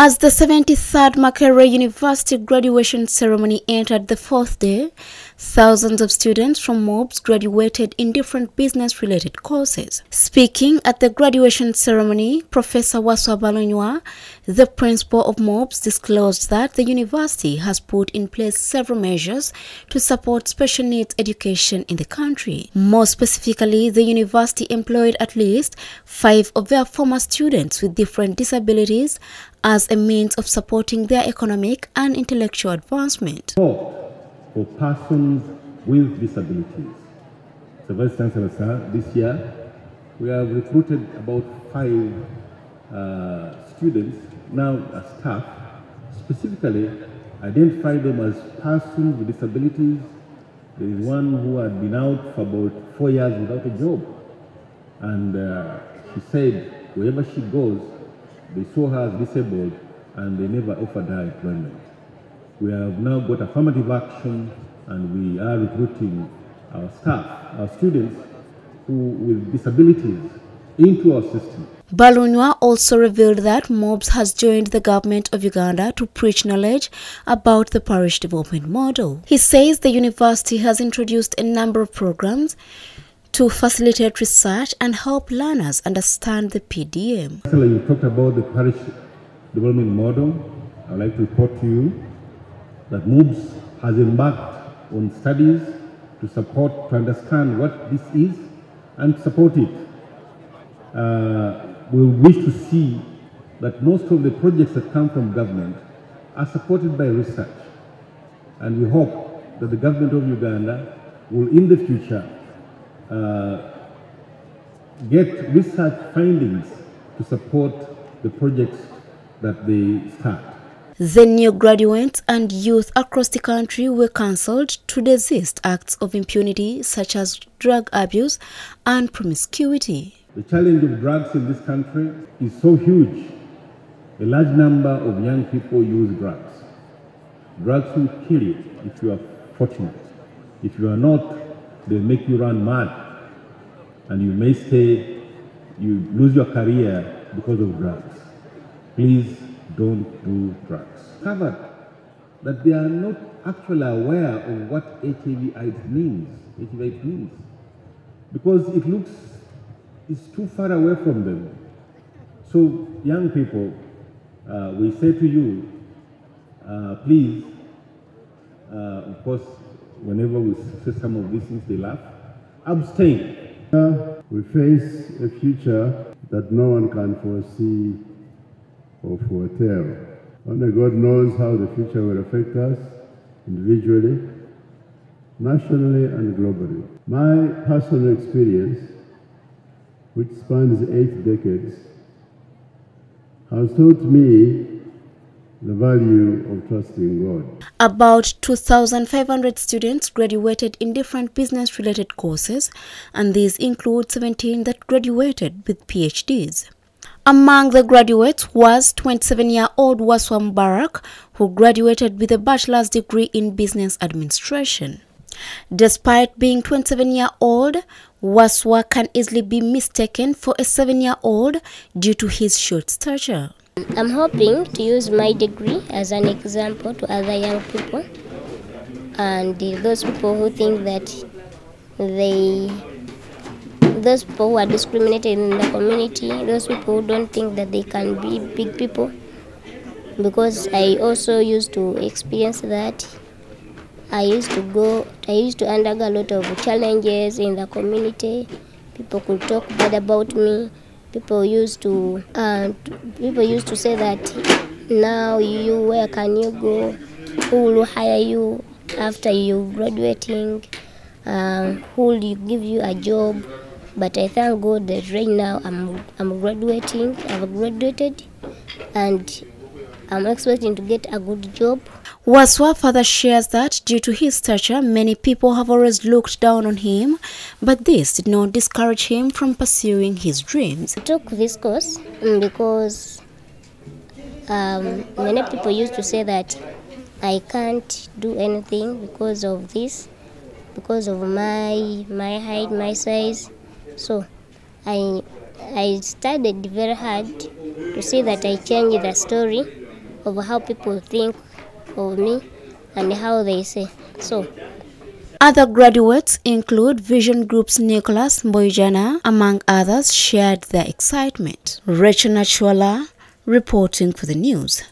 As the 73rd Makerere University graduation ceremony entered the fourth day, thousands of students from MUBS graduated in different business related courses. Speaking at the graduation ceremony, Professor Waswa Balunywa, the principal of MUBS, disclosed that the university has put in place several measures to support special needs education in the country. More specifically, the university employed at least five of their former students with different disabilities as a means of supporting their economic and intellectual advancement. For persons with disabilities. So, Vice Chancellor, sir, this year we have recruited about five uh, students now as staff, specifically identify them as persons with disabilities. There is one who had been out for about four years without a job. And uh, she said, wherever she goes, they saw her as disabled and they never offered her employment. We have now got affirmative action and we are recruiting our staff, our students who with disabilities into our system. Balunywa also revealed that MUBS has joined the government of Uganda to preach knowledge about the parish development model. He says the university has introduced a number of programs to facilitate research and help learners understand the PDM. Councillor, you talked about the parish development model. I'd like to report to you that MUBS has embarked on studies to support, to understand what this is and support it. Uh, we wish to see that most of the projects that come from government are supported by research. And we hope that the government of Uganda will in the future Uh, get research findings to support the projects that they start. The new graduates and youth across the country were counseled to desist acts of impunity such as drug abuse and promiscuity. The challenge of drugs in this country is so huge. A large number of young people use drugs. Drugs will kill you if you are fortunate. If you are not, they make you run mad. And you may stay, you lose your career because of drugs. Please don't do drugs. Covered that they are not actually aware of what HIV AIDS means. HIV AIDS means. Because it looks, it's too far away from them. So, young people, uh, we say to you, uh, please, uh, of course, whenever we say some of these things, they laugh, abstain. We face a future that no one can foresee or foretell. Only God knows how the future will affect us individually, nationally, and globally. My personal experience, which spans eight decades, has taught me the value of trusting God. About 2,500 students graduated in different business related courses, and these include 17 that graduated with PhDs. Among the graduates was 27 year old Waswa Mubarak, who graduated with a bachelor's degree in business administration. Despite being 27 year old, Waswa can easily be mistaken for a 7 year old due to his short stature. I'm hoping to use my degree as an example to other young people and those people who think that they those people who are discriminated in the community, those people who don't think that they can be big people. Because I also used to experience that. I used to go, I used to undergo a lot of challenges in the community. People could talk bad about me. People used to, uh, people used to say that now you, where can you go? Who will hire you after you graduating? Uh, who will give you a job? But I thank God that right now I'm, I'm graduating, I've graduated, and I'm expecting to get a good job. Waswa further shares that due to his stature, many people have always looked down on him, but this did not discourage him from pursuing his dreams. I took this course because um, many people used to say that I can't do anything because of this, because of my my height, my size. So I I studied very hard to see that I change the story of how people think of me and how they say. So Other graduates include Vision Group's Nicholas Mboijana, among others, shared their excitement. Rachel Nachwala reporting for the news.